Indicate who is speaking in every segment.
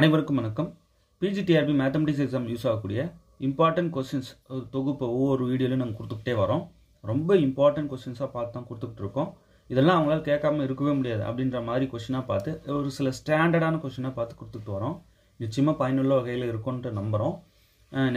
Speaker 1: அனைவருக்கும் வணக்கம். PGTRB mathematics exam use ஆகக்கூடிய இம்பார்ட்டன்ட் கொஸ்டின்ஸ் தொகுப்பு ஒவ்வொரு வீடியோலையும் நாங்கள் கொடுத்துக்கிட்டே வரோம். ரொம்ப இம்பார்ட்டன்ட் கொஸ்டின்ஸாக பார்த்து தான் கொடுத்துக்கிட்டு இருக்கோம். இதெல்லாம் அவங்களால கேட்காம இருக்கவே முடியாது அப்படின்ற மாதிரி கொஸ்டினாக பார்த்து ஒரு சில ஸ்டாண்டர்டான கொஸ்டினாக பார்த்து கொடுத்துட்டு வரோம். நிச்சயமாக பயனுள்ள வகையில் இருக்கும்ன்ட்டு நம்புகிறோம்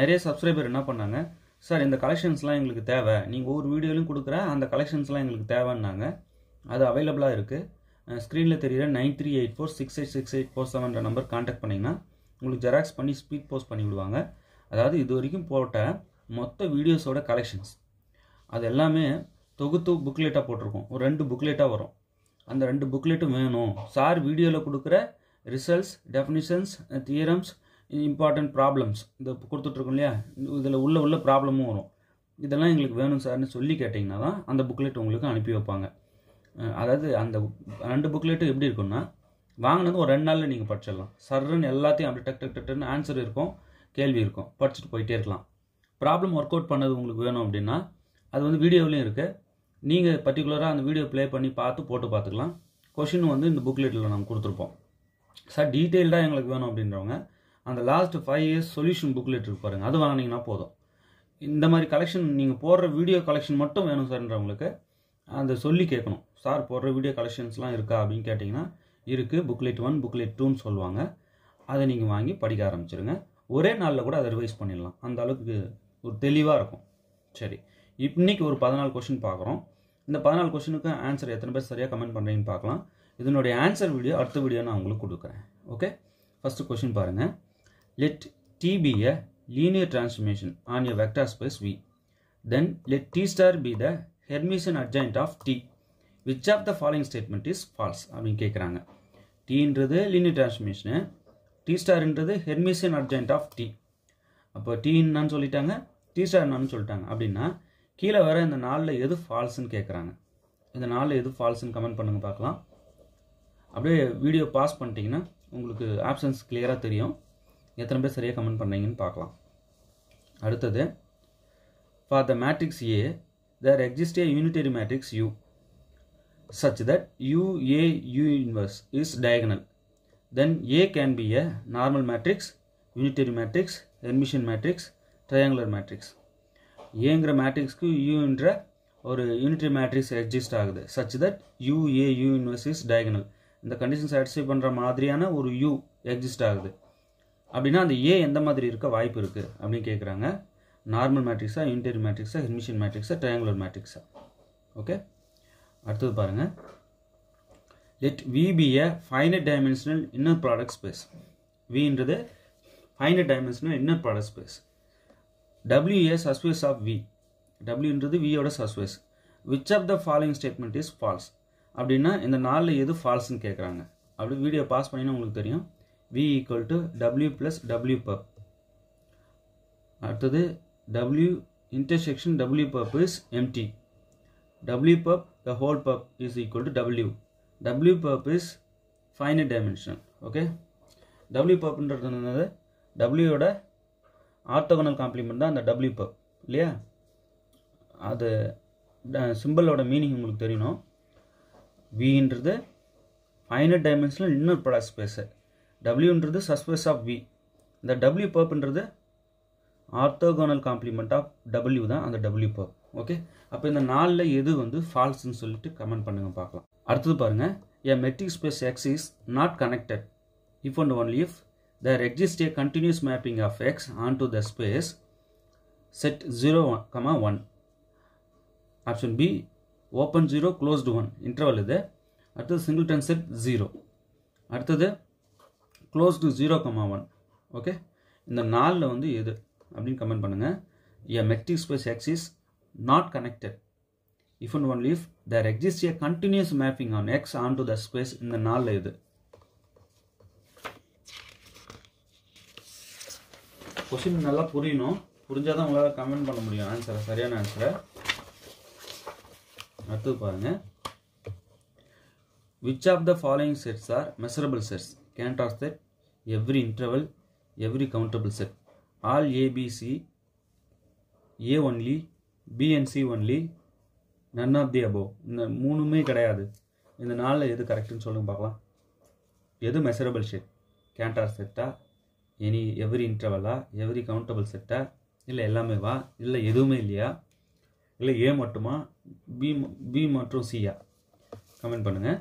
Speaker 1: நிறைய சப்ஸ்கிரைபர் என்ன பண்ணாங்க? சார் இந்த கலெக்ஷன்ஸ்லாம் எங்களுக்கு தேவை. நீங்கள் ஒவ்வொரு வீடியோலையும் கொடுக்குற அந்த கலெக்ஷன்ஸ்லாம் எங்களுக்கு தேவைன்னாங்க. அது அவைலபிளாக இருக்குது ஸ்க்ரீனில் தெரியுற nine three eight four six eight six eight four செவன்ற number contact பண்ணிங்கன்னா உங்களுக்கு ஜெராக்ஸ் பண்ணி ஸ்பீட் போஸ்ட் பண்ணி விடுவாங்க. அதாவது இது வரைக்கும் போட்ட மொத்த வீடியோஸோட கலெக்ஷன்ஸ் அது எல்லாமே தொகுத்து புக்லெட்டாக போட்டிருக்கோம். ஒரு ரெண்டு புக்லெட்டாக வரும். அந்த ரெண்டு புக்லெட்டும் வேணும். சார் வீடியோவில் கொடுக்குற results definitions theorems important problems இந்த கொடுத்துட்ருக்கோம் இல்லையா? இதில் உள்ள உள்ள ப்ராப்ளமும் வரும். இதெல்லாம் எங்களுக்கு வேணும் சார்னு சொல்லி கேட்டிங்கன்னா தான் அந்த புக்லெட் உங்களுக்கு அனுப்பி வைப்பாங்க. அதாவது அந்த ரெண்டு புக்லெட்டும் எப்படி இருக்கும்னா வாங்கினது ஒரு ரெண்டு நாளில் நீங்கள் படிச்சிடலாம். சர்ன்னு எல்லாத்தையும் அப்படி டக் டக் டக்குன்னு ஆன்சர் இருக்கும் கேள்வி இருக்கும். படிச்சுட்டு போயிட்டே இருக்கலாம். ப்ராப்ளம் ஒர்க் அவுட் பண்ணது உங்களுக்கு வேணும் அப்படின்னா அது வந்து வீடியோவிலையும் இருக்குது நீங்கள் பர்டிகுலராக அந்த வீடியோ ப்ளே பண்ணி பார்த்து போட்டு பார்த்துக்கலாம். கொஷின் வந்து இந்த புக்லெட்டில் நம்ம கொடுத்துருப்போம். சார் டீட்டெயில்டாக எங்களுக்கு வேணும் அப்படின்றவங்க அந்த last five years solution booklet இருக்கு பாருங்கள் அது வாங்கினீங்கன்னா போதும். இந்த மாதிரி கலெக்ஷன் நீங்கள் போடுற வீடியோ கலெக்ஷன் மட்டும் வேணும் சார்ன்றவங்களுக்கு அந்த சொல்லி கேட்கணும். சார் போடுற வீடியோ கலெக்ஷன்ஸ்லாம் இருக்கா? அப்படின்னு கேட்டிங்கன்னா இருக்குது புக்லெட் ஒன் புக்லெட் டூன்னு சொல்லுவாங்க. அதை நீங்கள் வாங்கி படிக்க ஆரம்பிச்சிருங்க. ஒரே நாளில் கூட அதை ரிவைஸ் பண்ணிடலாம். அந்த அளவுக்கு ஒரு தெளிவாக இருக்கும். சரி. இன்னைக்கு ஒரு பதினாலு கொஷின் பார்க்குறோம். இந்த பதினாலு கொஷினுக்கு ஆன்சர் எத்தனை பேர் சரியாக கமெண்ட் பண்ணுறீங்கன்னு பார்க்கலாம். இதனுடைய ஆன்சர் வீடியோ அடுத்த வீடியோ நான் உங்களுக்கு கொடுக்குறேன். ஓகே ஃபஸ்ட்டு கொஷின் பாருங்கள் let T a linear transformation on a vector space V then let T star be the Hermitian adjoint of T which of the following statement is false அப்படின்னு கேட்குறாங்க டீன்றது linear டிரான்ஸ்மிஷனு T ஸ்டார்ன்றது Hermitian adjoint of T அப்போ T என்னன்னு சொல்லிட்டாங்க D star என்னன்னு சொல்லிட்டாங்க. அப்படின்னா கீழே வர இந்த நாளில் எது ஃபால்ஸ்ன்னு கேட்குறாங்க இந்த நாளில் எது ஃபால்ஸ்ன்னு கமெண்ட் பண்ணுங்க பார்க்கலாம். அப்படியே வீடியோ பாஸ் பண்ணிட்டீங்கன்னா உங்களுக்கு ஆப்ஷன்ஸ் கிளியராக தெரியும். எத்தனை பேர் சரியாக கமெண்ட் பண்ணீங்கன்னு பார்க்கலாம். அடுத்தது for the matrix A there exist a unitary matrix U such that u a u inverse is diagonal. Then a can be a normal matrix unitary matrix hermitian matrix triangular matrix. ஏங்கிற மேட்ரிக்ஸ்க்கு யூன்ற ஒரு unitary matrix exist ஆகுது such that U A U inverse is diagonal இந்த condition satisfy பண்ணுற மாதிரியான ஒரு you exist ஆகுது. அப்படின்னா அந்த ஏ எந்த மாதிரி இருக்க வாய்ப்பு இருக்குது அப்படின்னு கேட்குறாங்க நார்மல் மேட்ரிக்ஸா யூனிட்டரி மேட்ரிக்ஸா ஹெர்மிஷியன் மேட்ரிக்ஸா ட்ரையாங்குலர் மேட்ரிக்ஸா ஓகே அடுத்தது பாருங்கள் let V be finite dimensional inner product space வின்றது finite dimensional inner product space W a subspace of V டபிள்யூன்றது வியோட subspace which of the following statement is false அப்படின்னா இந்த நாளில் எது ஃபால்ஸ்னு கேட்குறாங்க அப்படி வீடியோ பாஸ் பண்ணினா உங்களுக்கு தெரியும். V equal to W plus W பப் அடுத்தது W intersection W pub is empty. w pub the whole pub is equal to w. W pub is finite dimension. okay? W pubன்றது என்னது? W யோட orthogonal complement தான் அந்த w pub இல்லையா? அது சிம்பிளோட meaning உங்களுக்கு தெரியணும். வின்றது ஃபைனட் டைமென்ஷனில் இன்னொரு ப்ராடக்ட் ஸ்பேஸு டபிள்யூன்றது சஸ்பேஸ் ஆஃப் வி இந்த டபிள்யூ பர்ப்ன்றது ஆர்த்தோகோனல் காம்ப்ளிமெண்ட் ஆஃப் டபிள்யூ தான் அந்த டபிள்யூ பர்ப் ஓகே அப்போ இந்த நாலில் எது வந்து ஃபால்ஸ்ன்னு சொல்லிட்டு கமெண்ட் பண்ணுங்க பார்க்கலாம். அடுத்தது பாருங்கள் a metric space X is not connected if and only if there exist a continuous mapping of X on to the space set zero comma one option B open zero closed one interval இது. அடுத்தது singleton set zero அடுத்தது closed zero comma one okay இந்த நாலில் வந்து எது? அப்படின்னு comment பண்ணுங்கள் a மெக்டிவ் space X is connected if if and only if there exists a continuous mapping on x onto the space in the நாளில் இது. Question நல்லா புரியணும். புரிஞ்சால் தான் உங்களால் கமெண்ட் பண்ண முடியும். ஆன்சரை சரியான ஆன்சரை அடுத்தது பாருங்க. Which of the following sets are measurable sets Cantor set every interval every countable set all ABC A only B and C only none of the above இந்த மூணுமே கிடையாது. இந்த நாளில் எது கரெக்டுன்னு சொல்லுங்க பார்க்கலாம். எது மெசரபிள் ஷேட் கேண்டார் செட்டா எனி எவ்ரி இன்டர்வலா எவ்ரி கவுண்டபிள் செட்டா இல்லை எல்லாமே வா? இல்லை எதுவுமே இல்லையா? இல்லை ஏ மட்டுமா? பி பி மற்றும் சியா கமெண்ட் பண்ணுங்கள்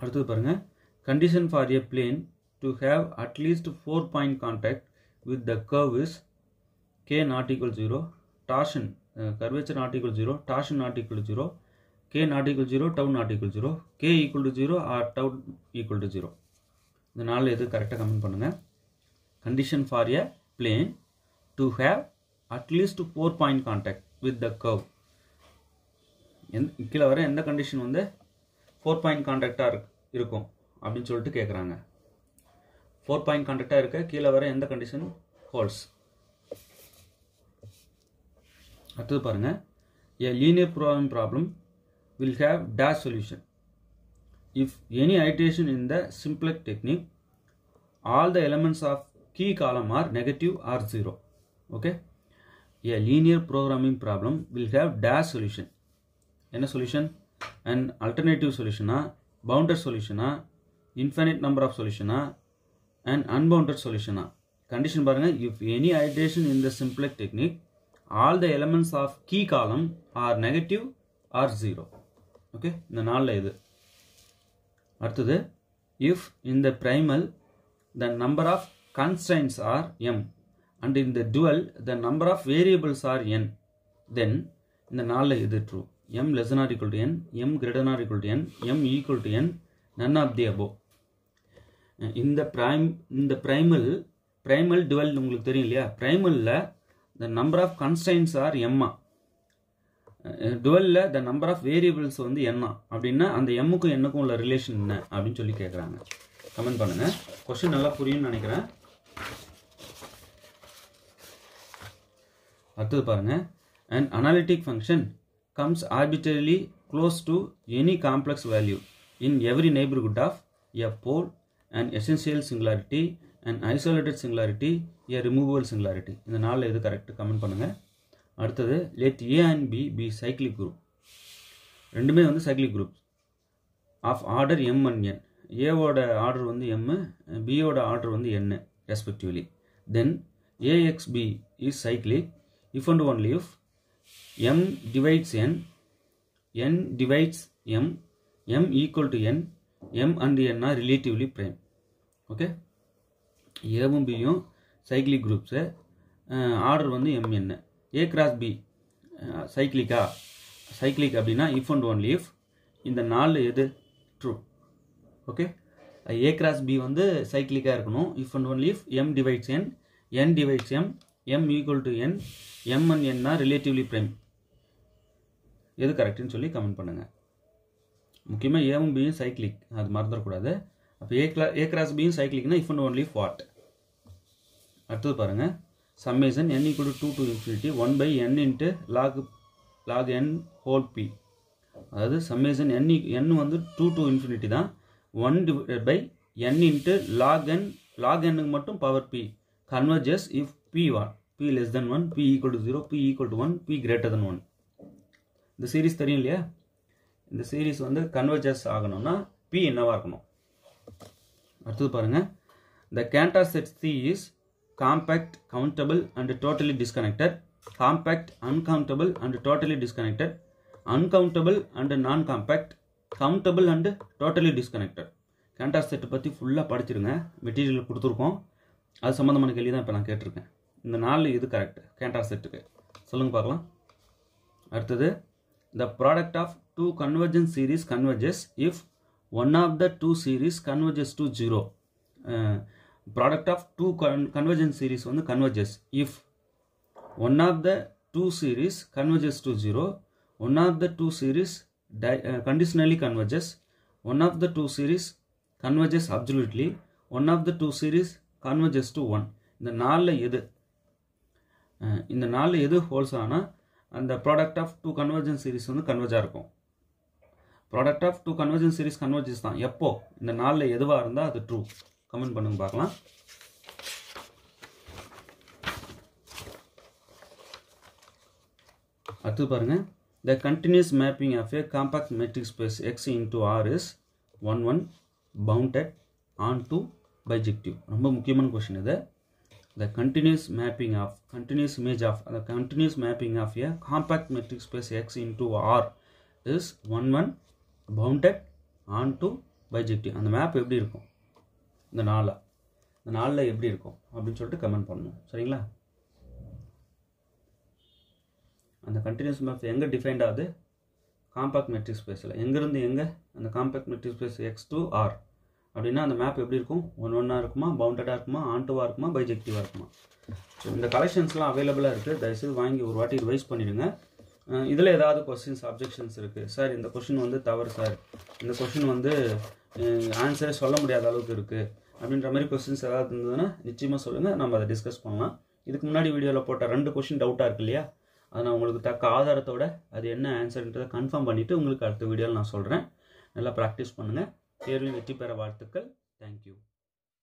Speaker 1: அடுத்தது பாருங்கள் condition for a plane to have at least four point contact with the curve is K not zero torsion curvature not zero torsion not zero K not zero tau not zero K equal to zero or tau equal to zero இந்த நாளில் எது கரெக்டாக comment பண்ணுங்கள் condition for a plane to have at least four point contact with the curve எந் கீழே வர எந்த condition வந்து ஃபோர் பாயிண்ட் கான்டாக்டாக இருக்கு இருக்கும்? அப்படின்னு சொல்லிட்டு கேட்குறாங்க ஃபோர் பாயிண்ட் கான்டாக்டாக இருக்க கீழே வர எந்த கண்டிஷன் ஹோல்ஸ் அடுத்தது பாருங்க a linear programming problem will have dash solution if any iteration in the simplex technique all the elements of key column are negative or zero okay a linear programming problem will have dash solution என்ன solution and alternative சொல்யூஷனா bounded சொல்யூஷனா infinite number of சொல்யூஷனா and unbounded சொல்யூஷனா condition பாருங்கள் if any iteration in the simplex technique all the elements of key column are negative or zero okay இந்த நாளில் இது அடுத்தது if in the primal the number of constraints are m and in the dual the number of variables are n then இந்த நாளில் இது true m less than or equal to n m greater or equal to n m equal to n none of the above இந்த prime இந்த primal primal dual உங்களுக்கு தெரியும் இல்லையா ப்ரைமலில் the number of constraints are எம்மா டுவெல்ல the number of variables வந்து என்னா அப்படின்னா அந்த எம்முக்கும் என்னுக்கும் உள்ள ரிலேஷன் என்ன அப்படின்னு சொல்லி கேட்குறாங்க கமெண்ட் பண்ணுங்கள் கொஷின் நல்லா புரியும்னு நினைக்கிறேன் அடுத்தது பாருங்கள் and analytic function comes arbitrarily close to any complex value in every neighbourhood of a pole and essential singularity and isolated singularity a removal singularity இந்த நாளில் எது கரெக்டு கமெண்ட் பண்ணுங்கள் அடுத்தது let A and B B cyclic group ரெண்டுமே வந்து cyclic group of order m and n ஏவோட order வந்து m பியோட ஆர்டர் வந்து n respectively then A x B is cyclic if and only if m divides n n divides m m equal to n m and n are relatively prime okay ஏவும் பியும் cyclic groups order வந்து m என்ன A cross B சைக்ளிக்கா cyclic அப்படின்னா if and only if இந்த நாலு எது? True okay A cross B வந்து சைக்ளிக்காக இருக்கணும். If and only if m divides n n divides m m equal to n m and என்னா ரிலேட்டிவ்லி பிரைம் எது கரெக்டுன்னு சொல்லி கமெண்ட் பண்ணுங்கள் முக்கியமாக ஏவும் பியும் சைக்ளிக் அது மறந்துடக்கூடாது. அப்போ ஏ கிளா ஏ கிராஸ் பியும் சைக்கிளிக்னா இஃப் அண்ட் ஒன்லி ஃபாட் அடுத்தது பாருங்கள் summation n equal two to infinity one by n into log log n whole p அதாவது சம்மேஷன் என் என் வந்து டூ டு இன்ஃபினிட்டி தான் one divide by n into log n log என்னுக்கு மட்டும் power p converges if p one p less than one p equal to zero p equal to one p greater than one இந்த series தெரியும் இல்லையா இந்த series வந்து converges ஆகணும்னா B என்னவாக இருக்கணும் அடுத்தது பாருங்க the Cantor set C is compact countable and totally disconnected compact uncountable and totally disconnected uncountable and non compact countable and totally disconnected Cantor set பற்றி ஃபுல்லாக படிச்சிருங்க மெட்டீரியல் கொடுத்துருக்கோம் அது சம்மந்தமான கேள்வி தான் இப்போ நான் கேட்டிருக்கேன் இந்த நாலு இது கரெக்ட் கேண்டார் செட்டுக்கு சொல்லுங்கள் பார்க்கலாம் அடுத்தது the product of two convergent series converges if one of the two series converges to zero product of two convergent series வந்து converges if one of the two series converges to zero one of the two series conditionally converges one of the two series converges absolutely one of the two series converges to one இந்த நாலில் எது? அஹ் இந்த நாலில் எது holds ஆனால் அந்த product of two convergent series வந்து கன்வர்ஜாக இருக்கும். Product of two convergent series converges தான். எப்போ? இந்த நாளில் எதுவாக இருந்தால் அது ட்ரூ கமெண்ட் பண்ணுங்க பார்க்கலாம். அடுத்து பாருங்க. The continuous mapping of a compact metric space x into R is one one bounded onto bijective ரொம்ப முக்கியமான கொஷின் இது. The the continuous mapping of continuous image of the continuous mapping of a compact metric space x R is one one bounded onto bijective அந்த map எப்படி இருக்கும்? இந்த நாளில் இந்த நாளில் எப்படி இருக்கும்? அப்படின்னு சொல்லிட்டு கமெண்ட் பண்ணணும். சரிங்களா? அந்த கண்டினியூஸ் மேப் எங்கே டிஃபைன்ட் ஆகுது? காம்பாக்ட் மெட்ரிக் ஸ்பேஸில் எங்கேருந்து எங்கே? அந்த compact metric space x to R அப்படின்னா அந்த மேப் எப்படி இருக்கும்? ஒன் ஒன்றா இருக்குமா? பவுண்டடாக இருக்குமா? ஆன்டுவாக இருக்குமா? பைஜெக்டிவாக இருக்குமா? ஸோ இந்த கலெக்ஷன்ஸ்லாம் அவைலபிளாக இருக்குது தயவுசெய்து வாங்கி ஒரு வாட்டி ரிவைஸ் பண்ணிவிடுங்க இதில் ஏதாவது கொஸ்டின்ஸ் அப்ஜெக்ஷன்ஸ் இருக்குது சார் இந்த கொஷின் வந்து தவறு சார் இந்த கொஷின் வந்து ஆன்சரே சொல்ல முடியாத அளவுக்கு இருக்குது அப்படின்ற மாதிரி கொஸ்டின்ஸ் ஏதாவது இருந்ததுன்னா நிச்சயமாக சொல்லுங்கள் நம்ம அதை டிஸ்கஸ் பண்ணலாம். இதுக்கு முன்னாடி வீடியோவில் போட்ட ரெண்டு கொஷின் டவுட்டாக இருக்கு இல்லையா? அதை நான் உங்களுக்கு தக்க ஆதாரத்தோட அது என்ன ஆன்சர்ன்றதை கன்ஃபார்ம் பண்ணிவிட்டு உங்களுக்கு அடுத்த வீடியோவில் நான் சொல்கிறேன் நல்லா ப்ராக்டிஸ் பண்ணுங்கள் தேர்வில் வெற்றி பெற வாழ்த்துக்கள்.